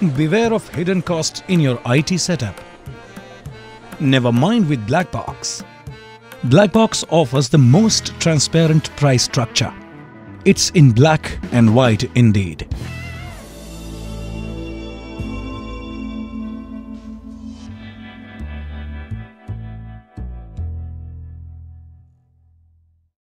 Beware of hidden costs in your IT setup. Never mind with Blackbox. Blackbox offers the most transparent price structure. It's in black and white indeed.